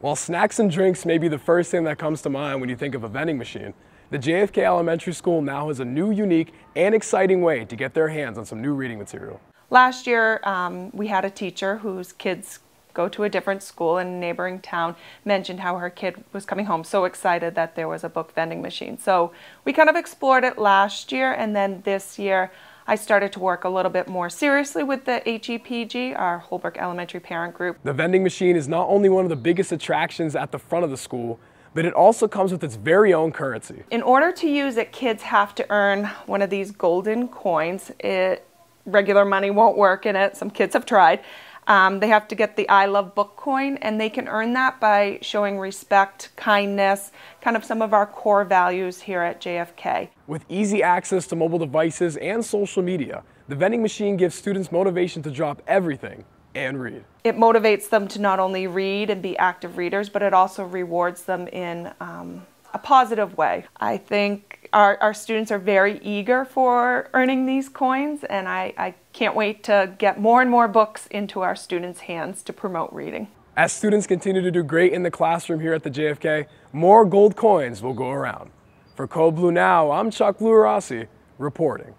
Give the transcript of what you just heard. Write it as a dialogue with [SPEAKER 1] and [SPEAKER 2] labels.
[SPEAKER 1] While snacks and drinks may be the first thing that comes to mind when you think of a vending machine, the JFK Elementary School now has a new, unique, and exciting way to get their hands on some new reading material.
[SPEAKER 2] Last year, um, we had a teacher whose kids go to a different school in a neighboring town mentioned how her kid was coming home so excited that there was a book vending machine. So we kind of explored it last year, and then this year I started to work a little bit more seriously with the HEPG, our Holbrook Elementary Parent Group.
[SPEAKER 1] The vending machine is not only one of the biggest attractions at the front of the school, but it also comes with its very own currency.
[SPEAKER 2] In order to use it, kids have to earn one of these golden coins. It, regular money won't work in it. Some kids have tried. Um, they have to get the I Love Book coin, and they can earn that by showing respect, kindness, kind of some of our core values here at JFK.
[SPEAKER 1] With easy access to mobile devices and social media, the vending machine gives students motivation to drop everything and read.
[SPEAKER 2] It motivates them to not only read and be active readers, but it also rewards them in um, a positive way. I think our, our students are very eager for earning these coins, and I, I can't wait to get more and more books into our students' hands to promote reading.
[SPEAKER 1] As students continue to do great in the classroom here at the JFK, more gold coins will go around. For Code Blue News, I'm Chuck Blue reporting.